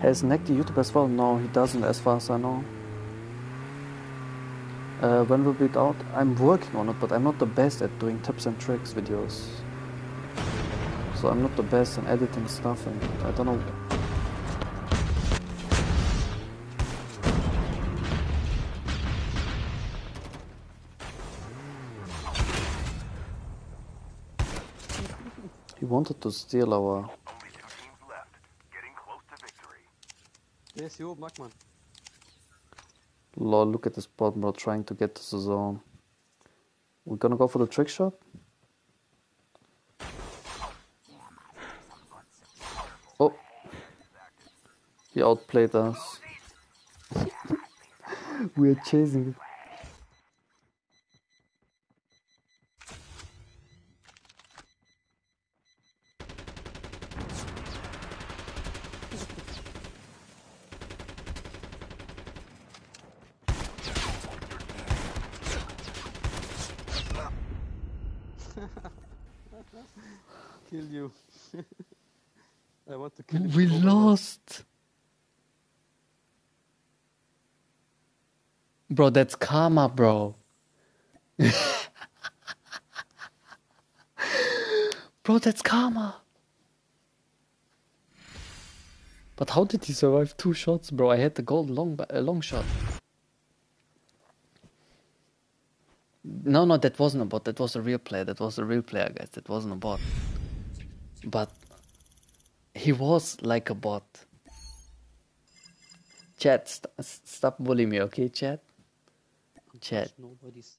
Has Nick the YouTube as well? No, he doesn't as far as I know. Uh, when will it out? I'm working on it, but I'm not the best at doing tips and tricks videos. So I'm not the best in editing stuff and I don't know. He wanted to steal our Ist hier oben, AkmaN. Lol, look at this bot bro trying to get to the zone. We're gonna go for the trick shot? Oh. He outplayed us. we are chasing Kill you. I want to kill you. We lost! Bro, that's karma, bro. bro, that's karma. But how did he survive two shots, bro? I had the gold long, ba- uh, long shot. No, no, that wasn't a bot. That was a real player. That was a real player, guys. That wasn't a bot. But he was like a bot. Chat, st- stop bullying me, okay, chat? Chat. Nobody's